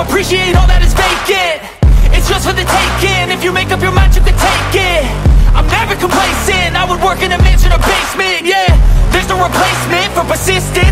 appreciate all that is vacant. It's just for the taking, if you make up your mind you can take it. I'm never complacent, I would work in a mansion or basement, yeah. There's no replacement for persistence,